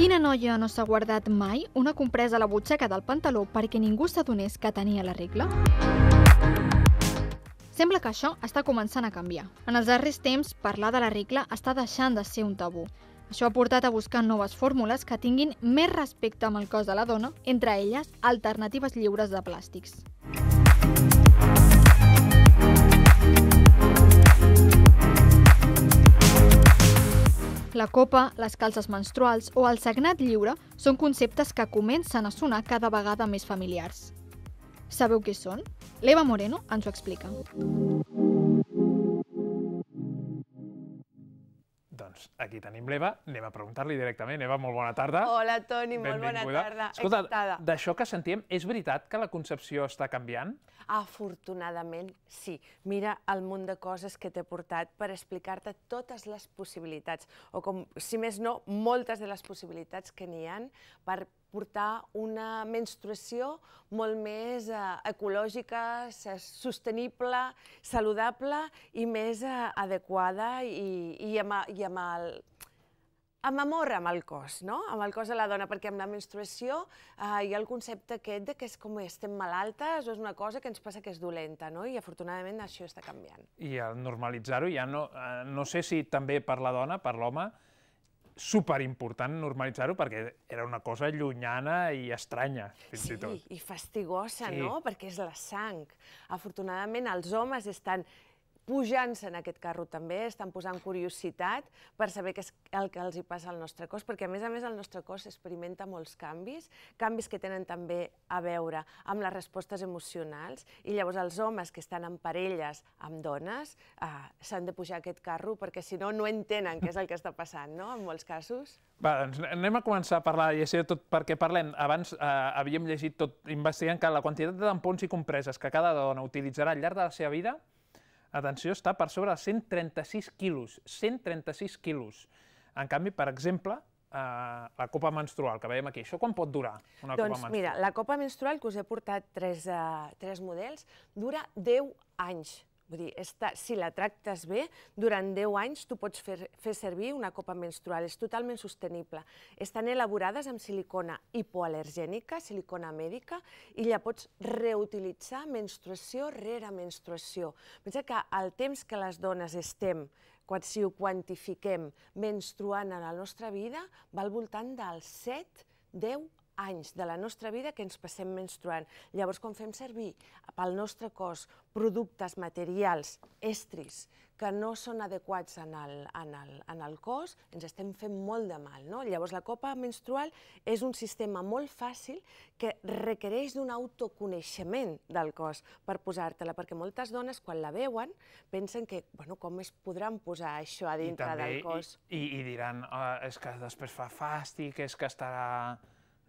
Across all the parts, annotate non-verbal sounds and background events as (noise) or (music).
Quina noia no s'ha guardat mai una compresa a la butxaca del pantaló perquè ningú s'adonés que tenia la regla? Sembla que això està començant a canviar. En els darrers temps, parlar de la regla està deixant de ser un tabú. Això ha portat a buscar noves fórmules que tinguin més respecte amb el cos de la dona, entre elles alternatives lliures de plàstics. La copa, les calces menstruals o el sagnat lliure són conceptes que comencen a sonar cada vegada més familiars. Sabeu què són? L'Eva Moreno ens ho explica. Doncs aquí tenim l'Eva, anem a preguntar-li directament. Eva, molt bona tarda. Hola, Toni, molt bona tarda. Escolta, d'això que sentíem, és veritat que la concepció està canviant? Afortunadament, sí. Mira el munt de coses que t'he portat per explicar-te totes les possibilitats, o com, si més no, moltes de les possibilitats que n'hi han per portar una menstruació molt més eh, ecològica, sostenible, saludable i més eh, adequada i, i, amb, i amb el, amb amor amb el cos, no? amb el cos de la dona, perquè amb la menstruació eh, hi ha el concepte aquest de que és com estem malaltes o és una cosa que ens passa que és dolenta, no? i afortunadament això està canviant. I al normalitzar-ho ja no, eh, no sé si també per la dona, per l'home, superimportant normalitzar-ho perquè era una cosa llunyana i estranya, fins sí, i tot. i fastigosa, Sí. no? Perquè és la sang. Afortunadament, els homes estan pujant-se en aquest carro també, estan posant curiositat per saber què és el que els hi passa al nostre cos, perquè a més a més el nostre cos experimenta molts canvis, canvis que tenen també a veure amb les respostes emocionals, i llavors els homes que estan en parelles amb dones eh, s'han de pujar a aquest carro perquè si no, no entenen què és el que està passant, no?, en molts casos. Va, doncs anem a començar a parlar, i sé tot perquè parlem. Abans eh, havíem llegit tot, investigant que la quantitat de tampons i compreses que cada dona utilitzarà al llarg de la seva vida, atenció, està per sobre dels 136 quilos. 136 quilos. En canvi, per exemple, eh, la copa menstrual, que veiem aquí, això quan pot durar, una copa Doncs menstrual? mira, la copa menstrual, que us he portat tres, uh, tres models, dura 10 anys. Vull dir, està, si la tractes bé, durant 10 anys tu pots fer, fer servir una copa menstrual. És totalment sostenible. Estan elaborades amb silicona hipoal·lergènica, silicona mèdica, i la pots reutilitzar menstruació rere menstruació. Pensa que el temps que les dones estem quan, si ho quantifiquem, menstruant en la nostra vida, va al voltant dels 7, 10 anys de la nostra vida que ens passem menstruant. Llavors, quan fem servir pel nostre cos productes materials, estris, que no són adequats en el, en el, en el cos, ens estem fent molt de mal. No? Llavors, la copa menstrual és un sistema molt fàcil que requereix d'un autoconeixement del cos per posar-te-la, perquè moltes dones, quan la veuen, pensen que, bueno, com es podran posar això a dintre també, del cos? I, i, i diran, oh, és que després fa fàstic, és que estarà...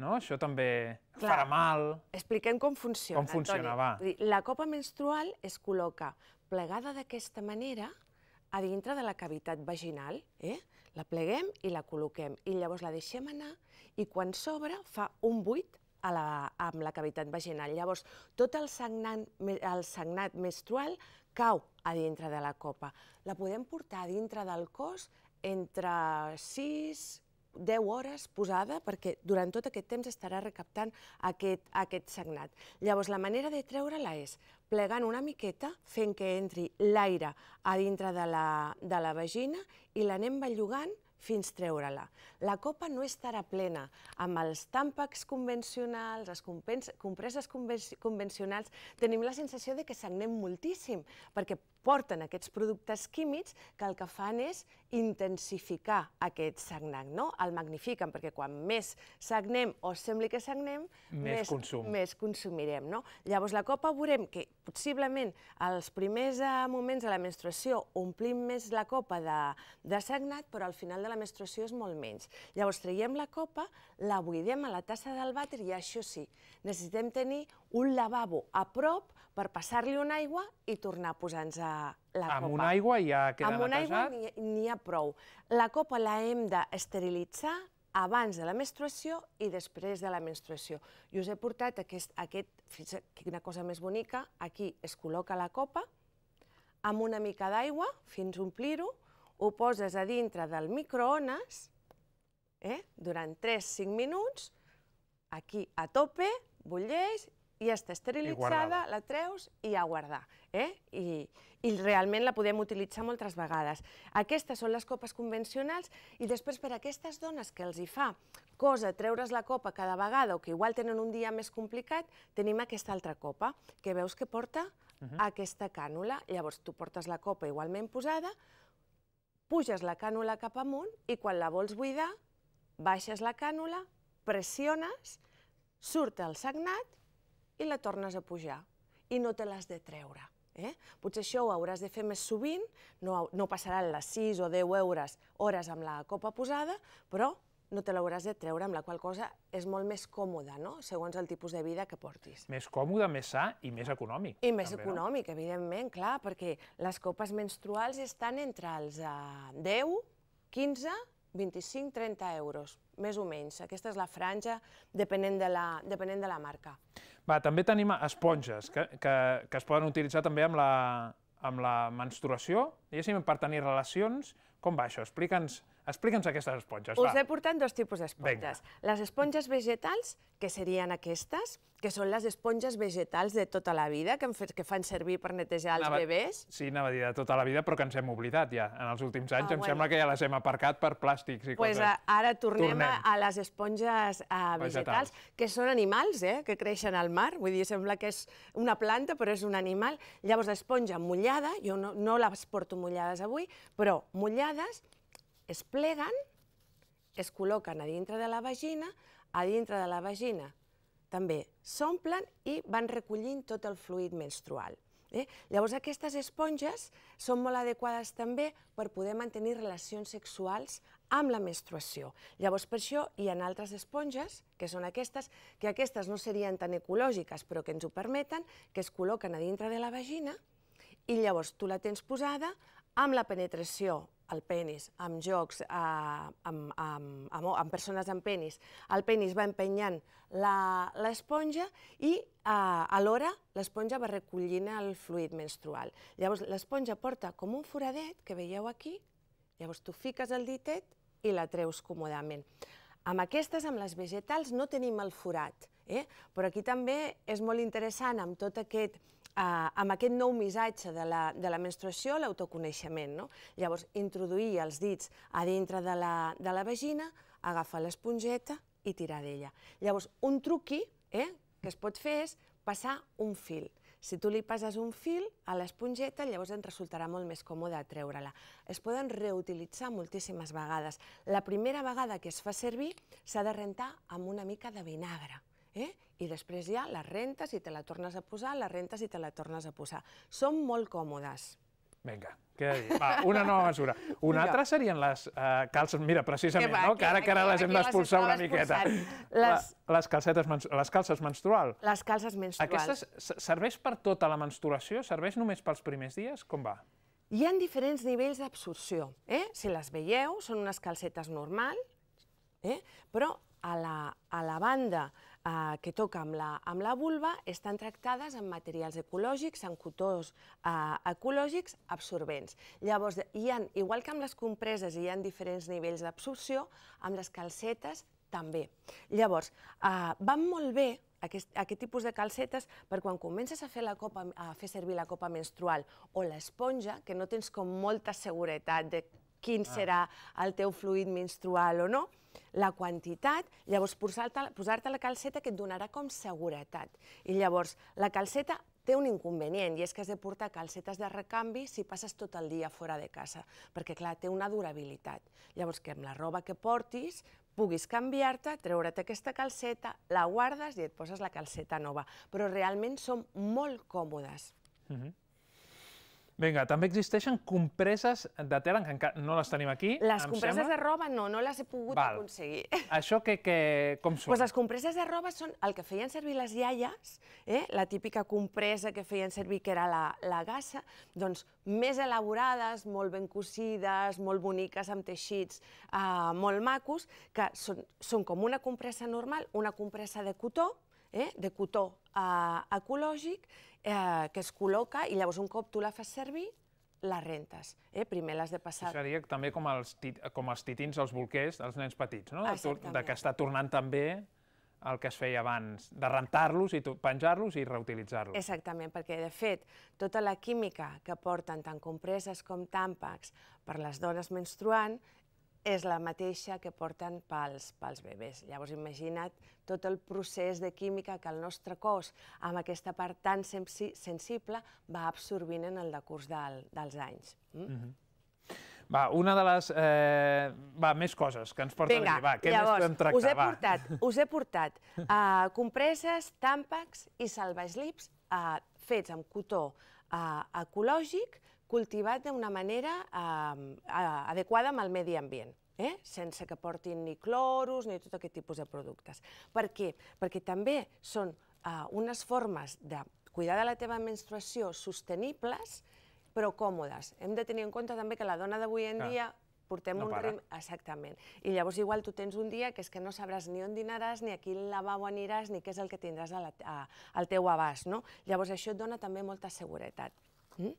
No? Això també Clar. farà mal. Expliquem com funciona, Com funciona, Toni. va. La copa menstrual es col·loca plegada d'aquesta manera a dintre de la cavitat vaginal. Eh? La pleguem i la col·loquem. I llavors la deixem anar i quan s'obre fa un buit a la, amb la cavitat vaginal. Llavors, tot el sagnat, el sagnat menstrual cau a dintre de la copa. La podem portar a dintre del cos entre 6 10 hores posada perquè durant tot aquest temps estarà recaptant aquest, aquest sagnat. Llavors, la manera de treure-la és plegant una miqueta, fent que entri l'aire a dintre de la, de la vagina i l'anem bellugant fins treure-la. La copa no estarà plena amb els tàmpacs convencionals, les compreses conven- convencionals. Tenim la sensació de que sagnem moltíssim, perquè porten aquests productes químics que el que fan és intensificar aquest sagnat, no? El magnifiquen, perquè quan més sagnem o sembli que sagnem, Més consum. més consumirem, no? Llavors, la copa veurem que possiblement als primers eh, moments de la menstruació omplim més la copa de, de sagnat, però al final de la menstruació és molt menys. Llavors, traiem la copa, la buidem a la tassa del vàter i això sí, necessitem tenir un lavabo a prop per passar-li una aigua i tornar a posar-nos la copa. Amb una aigua ja queda Amb una aigua netejat. n'hi ha prou. La copa la hem d'esterilitzar abans de la menstruació i després de la menstruació. I us he portat aquest, aquest quina cosa més bonica, aquí es col·loca la copa, amb una mica d'aigua, fins a omplir-ho, ho poses a dintre del microones eh? durant 3-5 minuts, aquí a tope, bulleix ja està esterilitzada, la treus i a guardar. Eh? I, I realment la podem utilitzar moltes vegades. Aquestes són les copes convencionals i després per a aquestes dones que els hi fa cosa treure's la copa cada vegada o que igual tenen un dia més complicat, tenim aquesta altra copa, que veus que porta uh -huh. aquesta cànula. Llavors tu portes la copa igualment posada, puges la cànula cap amunt i quan la vols buidar, baixes la cànula, pressiones, surt el sagnat i la tornes a pujar i no te l'has de treure. Eh? Potser això ho hauràs de fer més sovint, no, no passaran les 6 o 10 hores, hores amb la copa posada, però no te l'hauràs de treure, amb la qual cosa és molt més còmode, no? segons el tipus de vida que portis. Més còmode, més sa i més econòmic. I més també, econòmic, no? evidentment, clar, perquè les copes menstruals estan entre els uh, 10, 15, 25, 30 euros, més o menys. Aquesta és la franja, depenent de la, depenent de la marca. Va, també tenim esponges, que, que, que es poden utilitzar també amb la, amb la menstruació, diguéssim, per tenir relacions. Com va això? Explica'ns Explica'ns aquestes esponges, Us va. he portat dos tipus d'esponges. Les esponges vegetals, que serien aquestes, que són les esponges vegetals de tota la vida, que, fet, que fan servir per netejar els anava, bebès. Sí, anava a dir de tota la vida, però que ens hem oblidat ja. En els últims anys ah, em bueno. sembla que ja les hem aparcat per plàstics i pues coses. Ara tornem, tornem. A, a les esponges uh, vegetals, vegetals, que són animals, eh, que creixen al mar. Vull dir, sembla que és una planta, però és un animal. Llavors, l'esponja mullada, jo no, no les porto mullades avui, però mullades, es pleguen, es col·loquen a dintre de la vagina, a dintre de la vagina també s'omplen i van recollint tot el fluid menstrual. Eh? Llavors aquestes esponges són molt adequades també per poder mantenir relacions sexuals amb la menstruació. Llavors per això hi ha altres esponges, que són aquestes, que aquestes no serien tan ecològiques però que ens ho permeten, que es col·loquen a dintre de la vagina i llavors tu la tens posada amb la penetració el penis, amb jocs, eh, amb, amb, amb, amb persones amb penis, el penis va empenyant l'esponja i eh, alhora l'esponja va recollint el fluid menstrual. Llavors l'esponja porta com un foradet, que veieu aquí, llavors tu fiques el ditet i la treus còmodament. Amb aquestes, amb les vegetals, no tenim el forat, eh? però aquí també és molt interessant amb tot aquest eh, amb aquest nou missatge de la, de la menstruació, l'autoconeixement. No? Llavors, introduir els dits a dintre de la, de la vagina, agafar l'esponjeta i tirar d'ella. Llavors, un truqui eh, que es pot fer és passar un fil. Si tu li passes un fil a l'esponjeta, llavors et resultarà molt més còmode treure-la. Es poden reutilitzar moltíssimes vegades. La primera vegada que es fa servir s'ha de rentar amb una mica de vinagre eh? i després ja la rentes i te la tornes a posar, la rentes i te la tornes a posar. Són molt còmodes. Vinga, queda dit. Va, una nova mesura. Una altra serien les uh, calces, mira, precisament, va, no? que ara que ara les hem d'expulsar una miqueta. Les... les, calcetes, les calces menstruals. Les calces menstruals. Aquestes serveix per tota la menstruació? Serveix només pels primers dies? Com va? Hi ha diferents nivells d'absorció. Eh? Si les veieu, són unes calcetes normals, eh? però a la, a la banda eh, que toca amb la, amb la vulva estan tractades amb materials ecològics, amb cotós eh, ecològics absorbents. Llavors, hi ha, igual que amb les compreses hi ha diferents nivells d'absorció, amb les calcetes també. Llavors, eh, van molt bé aquest, aquest tipus de calcetes per quan comences a fer, la copa, a fer servir la copa menstrual o l'esponja, que no tens com molta seguretat de quin ah. serà el teu fluid menstrual o no, la quantitat, llavors posar-te posar la calceta que et donarà com seguretat. I llavors, la calceta té un inconvenient, i és que has de portar calcetes de recanvi si passes tot el dia fora de casa, perquè, clar, té una durabilitat. Llavors, que amb la roba que portis puguis canviar-te, treure't aquesta calceta, la guardes i et poses la calceta nova. Però realment són molt còmodes. Uh -huh. Vinga, també existeixen compreses de tela, que encara no les tenim aquí, Les compreses sembla. de roba no, no les he pogut Val. aconseguir. (laughs) Això que, que, com són? Pues les compreses de roba són el que feien servir les iaies, eh? la típica compresa que feien servir, que era la, la gassa, doncs més elaborades, molt ben cosides, molt boniques, amb teixits eh, molt macos, que són, són com una compressa normal, una compressa de cotó, eh? de cotó eh, ecològic, eh, que es col·loca i llavors un cop tu la fas servir, les rentes. Eh? Primer l'has de passar... Seria també com els, tit, com els titins als bolquers dels nens petits, no? Exactament. de que està tornant també el que es feia abans, de rentar-los i penjar-los i reutilitzar-los. Exactament, perquè de fet tota la química que porten tant compreses com tàmpacs per les dones menstruant és la mateixa que porten pels, pels bebès. Llavors imagina't tot el procés de química que el nostre cos, amb aquesta part tan sensi sensible, va absorbint en el decurs del, dels anys. Mm? Va, una de les... Eh, va, més coses que ens porta Vinga, aquí. Va, què més llavors, podem tractar? us he va. portat, us he portat uh, compreses, tàmpacs i salvaslips uh, fets amb cotó uh, ecològic cultivat d'una manera uh, adequada amb el medi ambient. Eh? sense que portin ni cloros ni tot aquest tipus de productes. Per què? Perquè també són uh, unes formes de cuidar de la teva menstruació sostenibles però còmodes. Hem de tenir en compte també que la dona d'avui en Clar. dia portem No un para. ritme... Exactament. I llavors igual tu tens un dia que és que no sabràs ni on dinaràs, ni a quin lavabo aniràs, ni què és el que tindràs a la, a, al teu abast, no? Llavors això et dona també molta seguretat. Mm?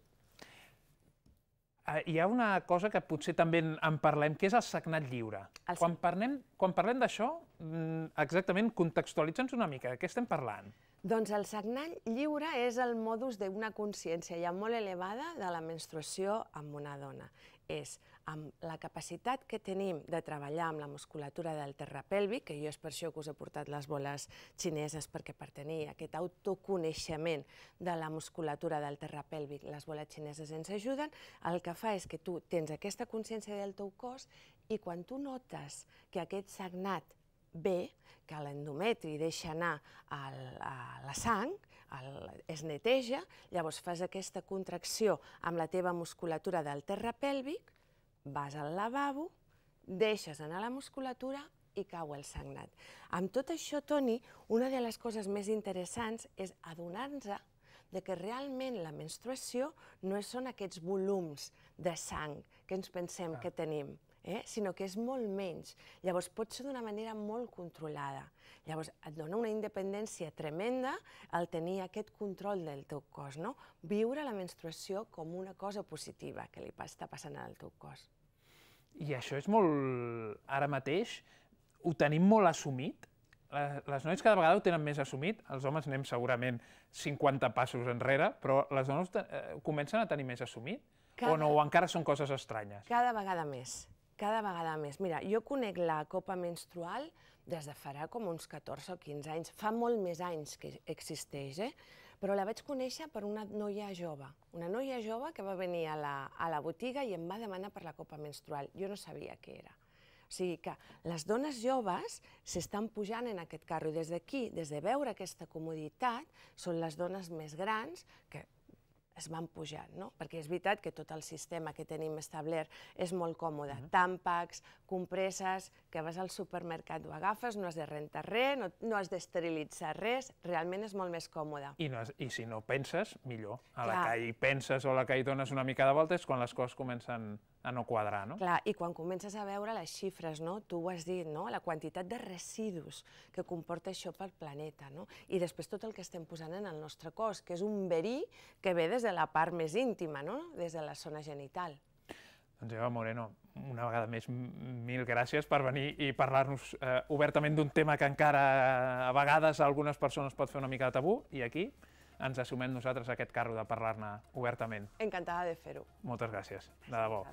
Eh, Hi ha una cosa que potser també en, parlem, que és el sagnat lliure. El Quan parlem, quan parlem d'això, mm, exactament, contextualitza'ns una mica, de què estem parlant? Doncs el sagnant lliure és el modus d'una consciència ja molt elevada de la menstruació amb una dona. És amb la capacitat que tenim de treballar amb la musculatura del terrapèlvic, que jo és per això que us he portat les boles xineses, perquè per tenir aquest autoconeixement de la musculatura del terrapèlvic, les boles xineses ens ajuden, el que fa és que tu tens aquesta consciència del teu cos i quan tu notes que aquest sagnat bé, que l'endometri deixa anar el, a la sang, el, es neteja, llavors fas aquesta contracció amb la teva musculatura del terrapèlvic, vas al lavabo, deixes anar la musculatura i cau el sagnat. Amb tot això, Toni, una de les coses més interessants és adonar-nos de que realment la menstruació no són aquests volums de sang que ens pensem que tenim, eh? sinó que és molt menys. Llavors pot ser d'una manera molt controlada. Llavors et dona una independència tremenda el tenir aquest control del teu cos, no? Viure la menstruació com una cosa positiva que li està passant al teu cos. I això és molt... Ara mateix ho tenim molt assumit. Les noies cada vegada ho tenen més assumit. Els homes anem segurament 50 passos enrere, però les dones eh, comencen a tenir més assumit? Cada- O no, o encara són coses estranyes? Cada vegada més, cada vegada més. Mira, jo conec la copa menstrual des de farà com uns 14 o 15 anys. Fa molt més anys que existeix, eh? però la vaig conèixer per una noia jove. Una noia jove que va venir a la, a la botiga i em va demanar per la copa menstrual. Jo no sabia què era. O sigui que les dones joves s'estan pujant en aquest carro i des d'aquí, des de veure aquesta comoditat, són les dones més grans que es van pujant, no? Perquè és veritat que tot el sistema que tenim establert és molt còmode. Tàmpacs, compreses, que vas al supermercat, ho agafes, no has de rentar res, no, no has d'esterilitzar res, realment és molt més còmode. I, no, I si no penses, millor. A la Clar. que hi penses o a la que hi dones una mica de volta és quan les coses comencen a no quadrar, no? Clar, i quan comences a veure les xifres, no? tu ho has dit, no? la quantitat de residus que comporta això pel planeta, no? i després tot el que estem posant en el nostre cos, que és un verí que ve des de la part més íntima, no? des de la zona genital. Doncs Eva Moreno, una vegada més, mil gràcies per venir i parlar-nos eh, obertament d'un tema que encara eh, a vegades a algunes persones pot fer una mica de tabú, i aquí ens assumem nosaltres aquest carro de parlar-ne obertament. Encantada de fer-ho. Moltes gràcies, de debò.